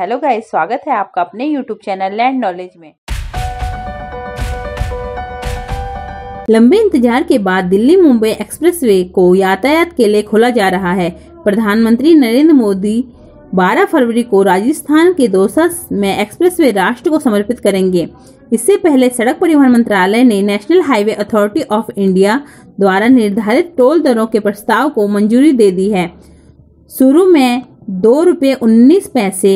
Hello guys, स्वागत है आपका अपने यूट्यूब चैनल लैंड नॉलेज में। लंबे इंतज़ार के बाद दिल्ली मुंबई एक्सप्रेसवे को यातायात के लिए खोला जा रहा है। प्रधानमंत्री नरेंद्र मोदी 12 फरवरी को राजस्थान के दौसा में एक्सप्रेसवे राष्ट्र को समर्पित करेंगे। इससे पहले सड़क परिवहन मंत्रालय ने national highway authority of India द्वारा निर्धारित टोल दरों के प्रस्ताव को मंजूरी दे दी है। शुरू में दो रुपये उन्नीस पैसे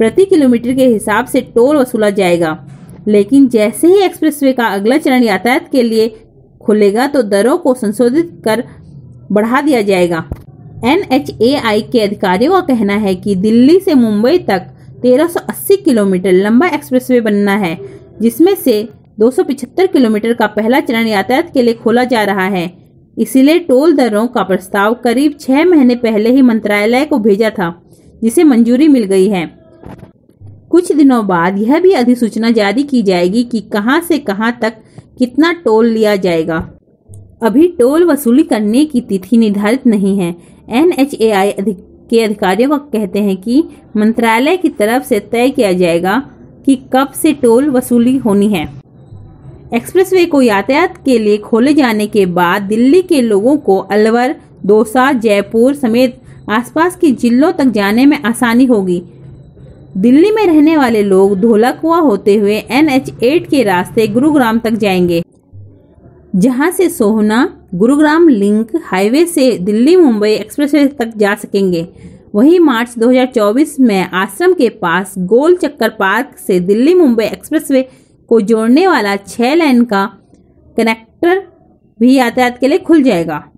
प्रति किलोमीटर के हिसाब से टोल वसूला जाएगा। लेकिन जैसे ही एक्सप्रेसवे का अगला चरण यातायात के लिए खुलेगा तो दरों को संशोधित कर बढ़ा दिया जाएगा। एनएचएआई के अधिकारियों का कहना है कि दिल्ली से मुंबई तक 1380 किलोमीटर लंबा एक्सप्रेसवे बनना है, जिसमें से 275 किलोमीटर का पहला चरण यातायात के लिए खोला जा रहा है। इसीलिए टोल दरों का प्रस्ताव करीब छह महीने पहले ही मंत्रालय को भेजा था, जिसे मंजूरी मिल गई है। कुछ दिनों बाद यह भी अधिसूचना जारी की जाएगी कि कहाँ से कहाँ तक कितना टोल लिया जाएगा। अभी टोल वसूली करने की तिथि निर्धारित नहीं है। एनएचएआई के अधिकारियों का कहते हैं कि मंत्रालय की तरफ़ से तय किया जाएगा कि कब से टोल वसूली होनी है। एक्सप्रेसवे को यातायात के लिए खोले जाने के बाद दिल्ली के लोगों को अलवर, दौसा, जयपुर समेत आसपास के जिलों तक जाने में आसानी होगी। दिल्ली में रहने वाले लोग धोलाकुआ होते हुए एन एच एट के रास्ते गुरुग्राम तक जाएँगे। जहाँ से सोहना गुरुग्राम लिंक हाईवे से दिल्ली मुंबई एक्सप्रेसवे तक जा सकेंगे। वहीं मार्च 2024 में आश्रम के पास गोल चक्कर पार्क से दिल्ली मुंबई एक्सप्रेसवे को जोड़ने वाला छः लाइन का कनेक्टर भी यातायात के लिए खुल जाएगा।